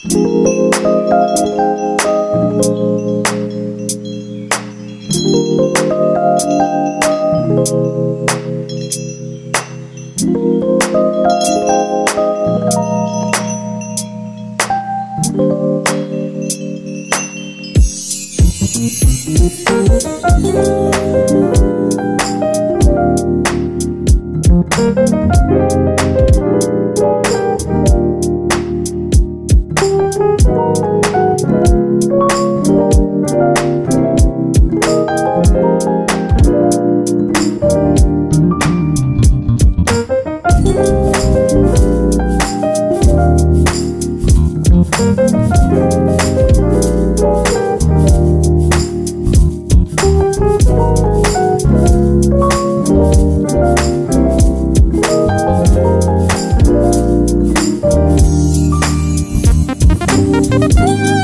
Thank Música